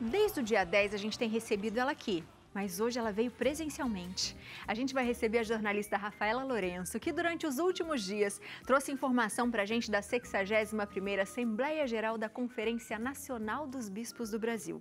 Desde o dia 10 a gente tem recebido ela aqui, mas hoje ela veio presencialmente. A gente vai receber a jornalista Rafaela Lourenço, que durante os últimos dias trouxe informação para a gente da 61ª Assembleia Geral da Conferência Nacional dos Bispos do Brasil.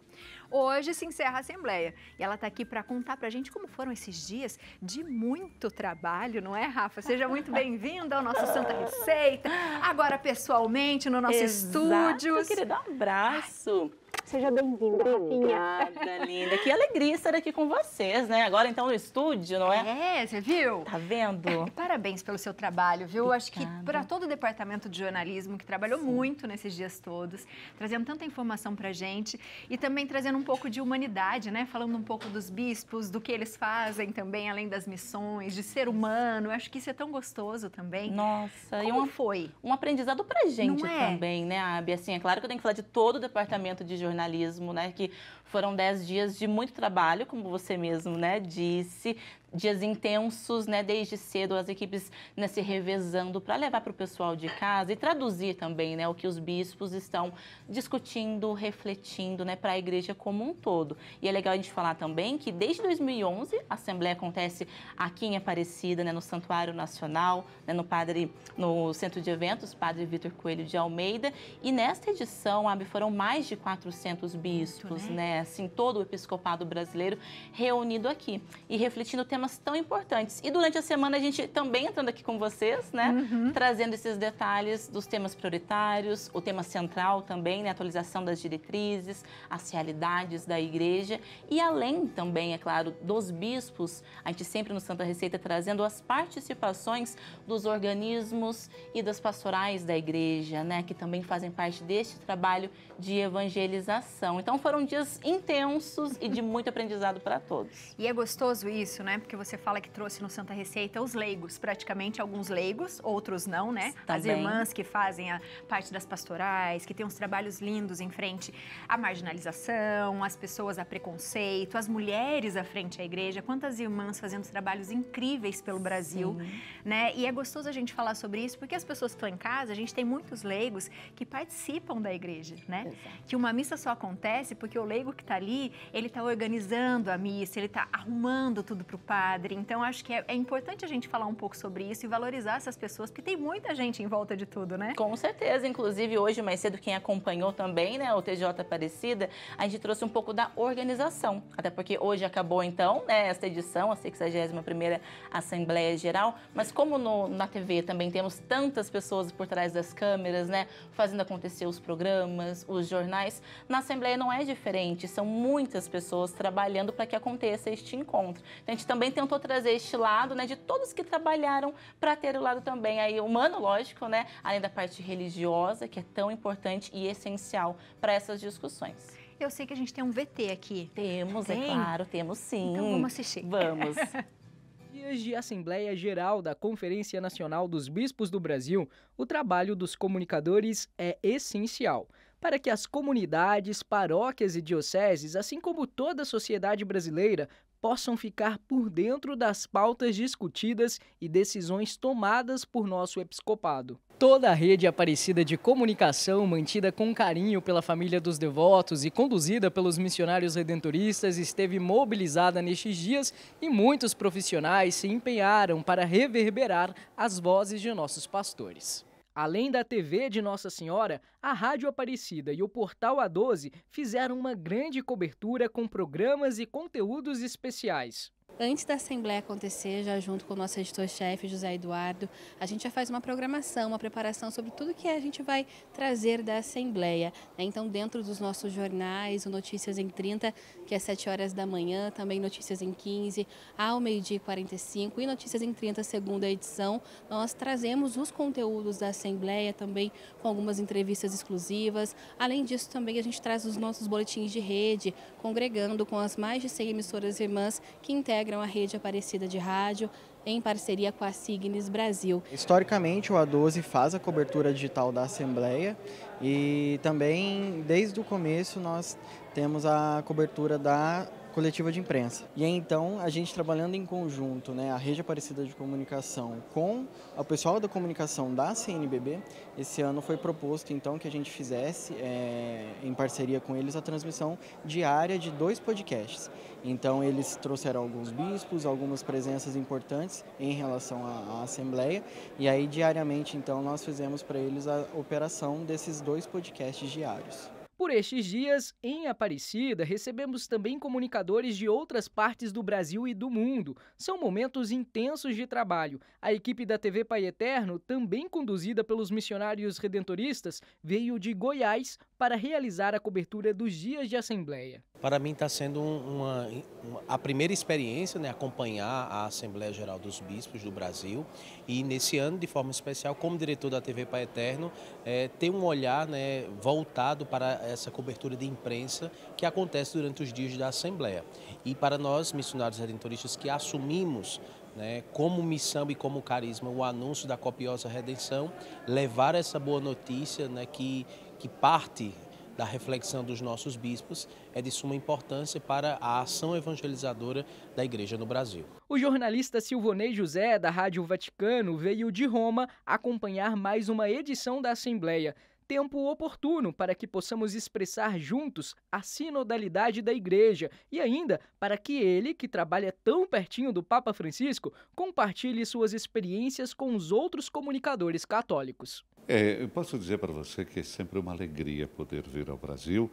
Hoje se encerra a Assembleia e ela está aqui para contar para a gente como foram esses dias de muito trabalho, não é, Rafa? Seja muito bem-vinda ao nosso Santa Receita, agora pessoalmente no nosso Exato, estúdio. querida, um abraço. Seja bem-vinda, Rafinha. Obrigada, linda. Que alegria estar aqui com vocês, né? Agora então no estúdio, não é? É, você viu? Tá vendo? E parabéns pelo seu trabalho, viu? Eu Acho que Obrigada. para todo o departamento de jornalismo que trabalhou muito nesses dias todos, trazendo tanta informação pra gente e também trazendo um pouco de humanidade, né? Falando um pouco dos bispos, do que eles fazem também, além das missões, de ser humano. Acho que isso é tão gostoso também. Nossa, e Como um, foi? um aprendizado pra gente Não é? também, né, Abi? Assim, é claro que eu tenho que falar de todo o departamento de jornalismo, né? Que foram dez dias de muito trabalho, como você mesmo, né, disse. Dias intensos, né, desde cedo, as equipes né, se revezando para levar para o pessoal de casa e traduzir também, né, o que os bispos estão discutindo, refletindo, né, para a igreja como um todo. E é legal a gente falar também que desde 2011 a Assembleia acontece aqui em Aparecida, né, no Santuário Nacional, né, no Padre, no Centro de Eventos, Padre Vitor Coelho de Almeida. E nesta edição, Abi, foram mais de 400 bispos, né? né, assim, todo o episcopado brasileiro reunido aqui e refletindo temas tão importantes. E durante a semana a gente também entrando aqui com vocês, né, Uhum. trazendo esses detalhes dos temas prioritários, o tema central também, né, atualização das diretrizes, as realidades da igreja e além também, é claro, dos bispos, a gente sempre no Santa Receita trazendo as participações dos organismos e das pastorais da igreja, né, que também fazem parte deste trabalho de evangelização. Então foram dias intensos e de muito aprendizado para todos. E é gostoso isso, né? Porque você fala que trouxe no Santa Receita os leigos, praticamente alguns leigos, outros não, né? As Também. irmãs que fazem a parte das pastorais, que tem uns trabalhos lindos em frente à marginalização, as pessoas a preconceito, as mulheres à frente à igreja, quantas irmãs fazendo trabalhos incríveis pelo Brasil, né? E é gostoso a gente falar sobre isso, porque as pessoas que estão em casa, a gente tem muitos leigos que participam da igreja, né? Exato. que uma missa só acontece porque o leigo que está ali, ele está organizando a missa, ele está arrumando tudo para o padre. Então, acho que é, é importante a gente falar um pouco sobre isso e valorizar essas pessoas, porque tem muita gente em volta de tudo, né? Com certeza, inclusive hoje mais cedo quem acompanhou também, né, o TJ Aparecida, a gente trouxe um pouco da organização, até porque hoje acabou então, né, esta edição, a 61ª Assembleia Geral, mas como no- na TV também temos tantas pessoas por trás das câmeras, né, fazendo acontecer os programas, os jornais, na Assembleia não é diferente, são muitas pessoas trabalhando para que aconteça este encontro. Então, a gente também tentou trazer este lado, né, de todos que trabalharam para ter o lado também aí humano, lógico, né, além da parte religiosa, que é tão importante e essencial para essas discussões. Eu sei que a gente tem um VT aqui. Temos, Tem? é claro, temos sim. Então vamos assistir. Vamos. Dias de Assembleia Geral da Conferência Nacional dos Bispos do Brasil, o trabalho dos comunicadores é essencial para que as comunidades, paróquias e dioceses, assim como toda a sociedade brasileira, possam ficar por dentro das pautas discutidas e decisões tomadas por nosso episcopado. Toda a rede Aparecida de comunicação, mantida com carinho pela família dos devotos e conduzida pelos missionários redentoristas, esteve mobilizada nestes dias e muitos profissionais se empenharam para reverberar as vozes de nossos pastores. Além da TV de Nossa Senhora, a Rádio Aparecida e o Portal A12 fizeram uma grande cobertura com programas e conteúdos especiais. Antes da Assembleia acontecer, já junto com o nosso editor-chefe, José Eduardo, a gente já faz uma programação, uma preparação sobre tudo que a gente vai trazer da Assembleia. né? Então, dentro dos nossos jornais, o Notícias em 30, que é às 7 horas da manhã, também Notícias em 15, ao meio-dia e 45 e Notícias em 30, segunda edição, nós trazemos os conteúdos da Assembleia também com algumas entrevistas exclusivas. Além disso, também a gente traz os nossos boletins de rede, congregando com as mais de 100 emissoras irmãs que integram a rede Aparecida de Rádio, em parceria com a Signes Brasil. Historicamente, o A12 faz a cobertura digital da Assembleia e também, desde o começo, nós temos a cobertura da coletiva de imprensa. E aí, então, a gente trabalhando em conjunto, né, a Rede Aparecida de Comunicação com o pessoal da comunicação da CNBB, esse ano foi proposto, então, que a gente fizesse, é, em parceria com eles, a transmissão diária de dois podcasts. Então, eles trouxeram alguns bispos, algumas presenças importantes em relação à, à Assembleia, e aí, diariamente, então, nós fizemos para eles a operação desses dois podcasts diários. Por estes dias, em Aparecida, recebemos também comunicadores de outras partes do Brasil e do mundo. São momentos intensos de trabalho. A equipe da TV Pai Eterno, também conduzida pelos missionários redentoristas, veio de Goiás para realizar a cobertura dos dias de Assembleia. Para mim está sendo uma, uma, a primeira experiência, né, acompanhar a Assembleia Geral dos Bispos do Brasil e nesse ano, de forma especial, como diretor da TV Pai Eterno, é, ter um olhar né, voltado para essa cobertura de imprensa que acontece durante os dias da Assembleia. E para nós, missionários redentoristas, que assumimos né, como missão e como carisma o anúncio da copiosa redenção, levar essa boa notícia né, que, que parte da reflexão dos nossos bispos é de suma importância para a ação evangelizadora da Igreja no Brasil. O jornalista Silvonei José, da Rádio Vaticano, veio de Roma acompanhar mais uma edição da Assembleia. Tempo oportuno para que possamos expressar juntos a sinodalidade da Igreja e ainda para que ele, que trabalha tão pertinho do Papa Francisco, compartilhe suas experiências com os outros comunicadores católicos. É, eu posso dizer para você que é sempre uma alegria poder vir ao Brasil,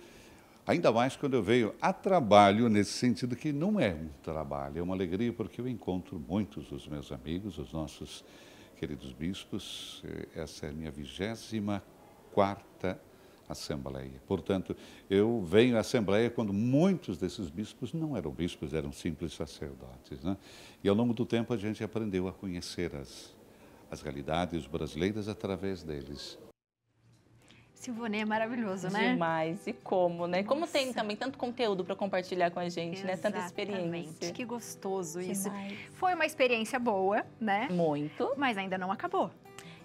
ainda mais quando eu venho a trabalho, nesse sentido que não é um trabalho, é uma alegria porque eu encontro muitos dos meus amigos, os nossos queridos bispos. É, essa é a minha vigésima quarta Assembleia. Portanto, eu venho à Assembleia quando muitos desses bispos não eram bispos, eram simples sacerdotes. Né? E ao longo do tempo a gente aprendeu a conhecer as as realidades brasileiras através deles. Silvonê é maravilhoso, né? Demais. E como, né? Nossa. Como tem também tanto conteúdo para compartilhar com a gente, Exatamente. né? Tanta experiência. Que gostoso Demais. isso. Foi uma experiência boa, né? Muito. Mas ainda não acabou.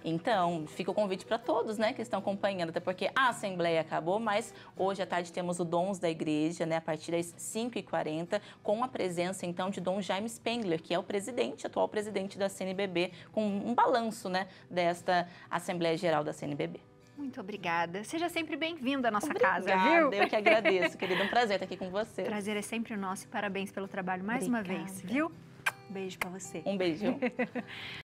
Então, fica o convite para todos, né, que estão acompanhando, até porque a Assembleia acabou, mas hoje à tarde temos o Dons da Igreja, né, a partir das 5h40, com a presença, então, de Dom Jaime Spengler, que é o presidente, atual presidente da CNBB, com um balanço, né, desta Assembleia Geral da CNBB. Muito obrigada. Seja sempre bem-vindo à nossa obrigada, casa, viu? Eu que agradeço, querida. Um prazer estar aqui com você. Prazer é sempre nosso e parabéns pelo trabalho mais obrigada. uma vez, viu? Beijo para você. Um beijo.